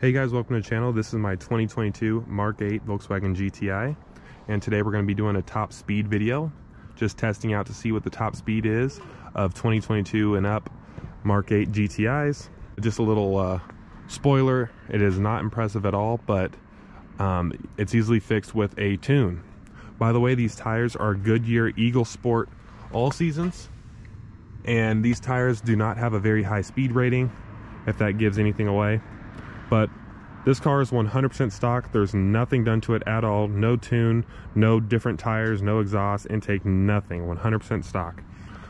Hey guys, welcome to the channel. This is my 2022 Mark 8 Volkswagen GTI. And today we're going to be doing a top speed video. Just testing out to see what the top speed is of 2022 and up Mark 8 GTIs. Just a little uh, spoiler, it is not impressive at all, but um, it's easily fixed with a tune. By the way, these tires are Goodyear Eagle Sport all seasons. And these tires do not have a very high speed rating, if that gives anything away. But this car is 100% stock. There's nothing done to it at all. No tune, no different tires, no exhaust, intake, nothing. 100% stock.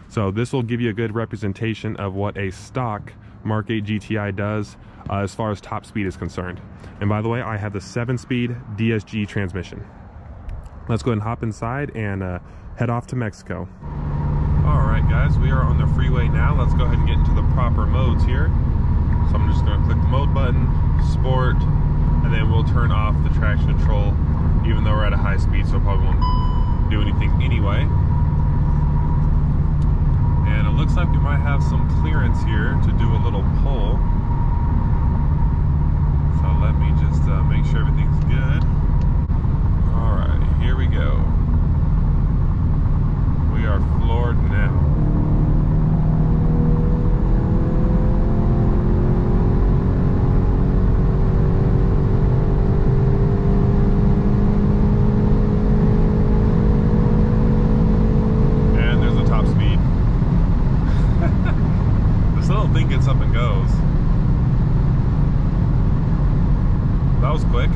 So this will give you a good representation of what a stock Mark 8 GTI does uh, as far as top speed is concerned. And by the way, I have the 7-speed DSG transmission. Let's go ahead and hop inside and uh, head off to Mexico. All right, guys, we are on the freeway now. Let's go ahead and get into the proper modes here. So I'm just gonna click the mode button, sport, and then we'll turn off the traction control, even though we're at a high speed, so probably won't do anything anyway. And it looks like we might have some clearance here to do a little pull. So let me just uh, make sure everything's good. All right, here we go. We are floored now. quick.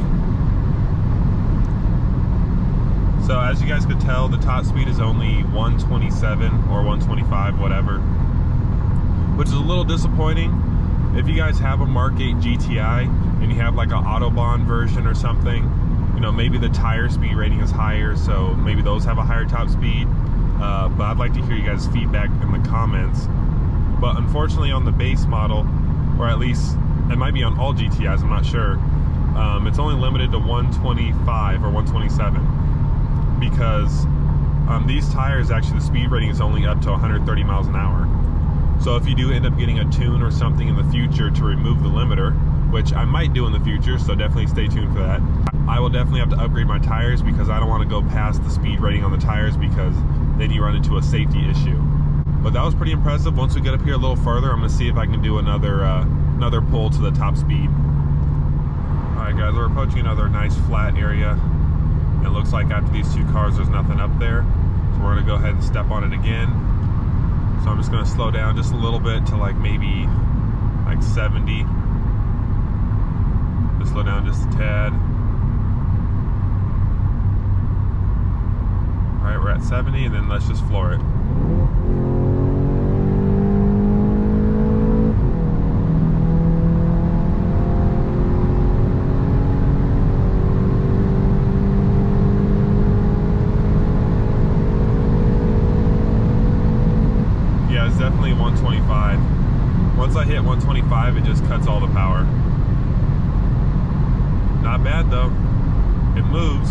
So as you guys could tell, the top speed is only 127 or 125, whatever, which is a little disappointing. If you guys have a Mark 8 GTI and you have like an Autobahn version or something, you know, maybe the tire speed rating is higher, so maybe those have a higher top speed. Uh, but I'd like to hear you guys' feedback in the comments. But unfortunately on the base model, or at least it might be on all GTIs, I'm not sure, um, it's only limited to 125 or 127 because um, these tires actually the speed rating is only up to 130 miles an hour. So if you do end up getting a tune or something in the future to remove the limiter which I might do in the future so definitely stay tuned for that. I will definitely have to upgrade my tires because I don't want to go past the speed rating on the tires because then you run into a safety issue. But that was pretty impressive. Once we get up here a little further I'm gonna see if I can do another uh, another pull to the top speed. Alright guys, we're approaching another nice flat area. It looks like after these two cars there's nothing up there. So we're to go ahead and step on it again. So I'm just going to slow down just a little bit to like maybe like 70. Just slow down just a tad. Alright, we're at 70 and then let's just floor it. definitely 125. Once I hit 125, it just cuts all the power. Not bad though. It moves.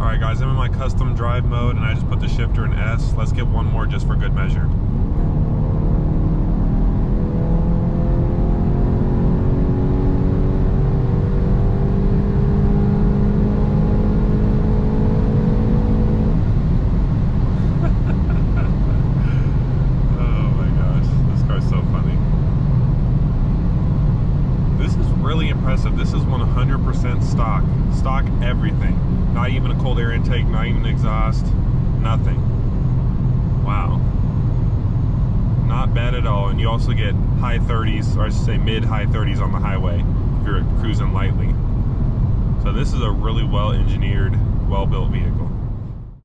Alright guys, I'm in my custom drive mode and I just put the shifter in S. Let's get one more just for good measure. Impressive. This is 100% stock. Stock everything. Not even a cold air intake, not even exhaust, nothing. Wow. Not bad at all. And you also get high 30s, or I should say mid high 30s on the highway if you're cruising lightly. So this is a really well engineered, well built vehicle.